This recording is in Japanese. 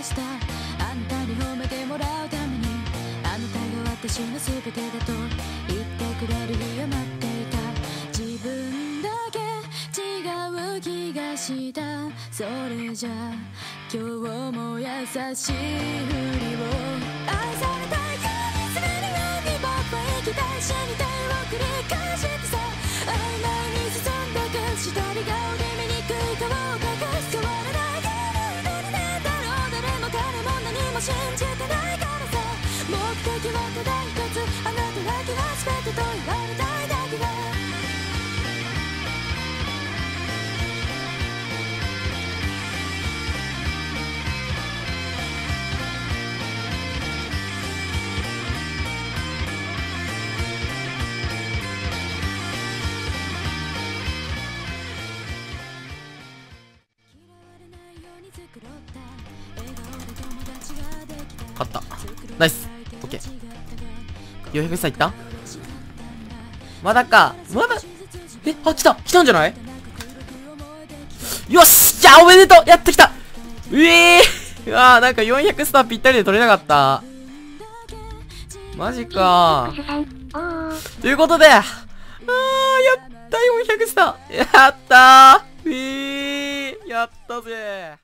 あんたに褒めてもらうためにあなたが私の全てだと言ってくれる日を待っていた自分だけ違う気がした。それじゃ今日も優しいふりを。愛されたいか見つめるように僕は行きたい。死にたいを繰り返してさ。曖昧に進んだ口取りが勝った。ナイス。オッケー。400歳いった？まだか。まだ？えあ来た。来たんじゃない？よし！じゃあおめでとう。やってきた。うえー。うわーなんか400スターぴったりで取れなかった。マジか、ということで、あー、やった !400 スター。やったー。えー、やったぜ。